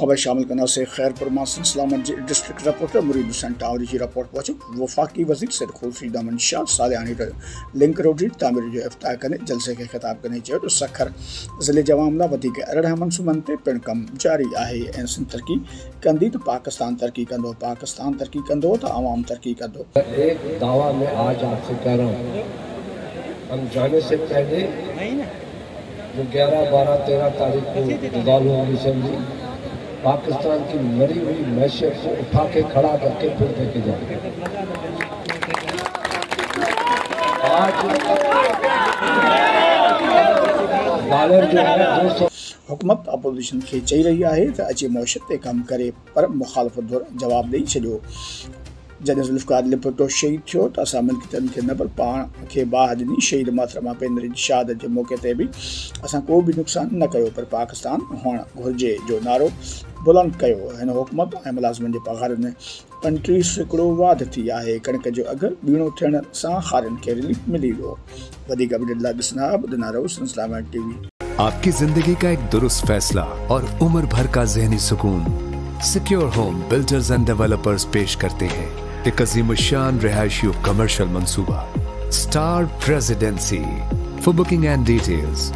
खबर शामिल करना से खैरपुर मासन सलामत डिस्ट्रिक्ट रिपोर्टर मुरीद हुसैन टावरी जी रिपोर्ट पहुँचे वफाकी वज़ीर सैद खुर्शीद अमन शाह सालियानी लिंक रोड तामीर जो अफ्ताह करने जलसे के खिताब करने चाहिए तो सखर ज़िले जा मामला वधीक अरिड़हं मनसूबनि ते पिणु कमु जारी आहे। ऐं सिंध तरक़ी कंदी त पाकिस्तान तरक़ी कंदो पाकिस्तान तरक़ी कंदो त आवाम तरक़ी कंदो। एक दावा मैं आज आपसे कह रहा हूँ। हम जाने से पहले जो 11, 12, 13 तारीख को गालू असेंबली पाकिस्तान की मरी हुई मैशियत को उठा के खड़ा करके फिर देखे जो है सौ हुकूमत अपोज़िशन खे चई रही आहे त अचे मुआशत ते कमु करे, पर मुखालिफ़ धुर जवाबु ॾेई छॾियो। जॾहिं ज़ुल्फ़कार भुट्टो शहीद थियो त असां मिल्कियतनि खे न पर पाण खे बाहि ॾिनी। शहीद मोहतरमा पेंद्री शहादत जे मौक़े ते बि असां को बि नुक़सानु न कयो, पर पाकिस्तान हुअणु घुरिजे, जो नारो बुलंद कयो। हुकूमत ऐं मुलाज़िमनि जे पघारनि में पंटीह सैकड़ो वाध थी आहे, कणिक जो अघु ॿीणो थियण सां हारियुनि खे रिलीफ मिली इस्लामा टीवी आपकी ज़िंदगी का एक दुरुस्त फैसला और उम्र भर का जहनी सुकून। Secure home builders and developers पेश करते हैं। एक अजीम शान रिहायशी कमर्शियल मंसूबा। Star presidency for booking and details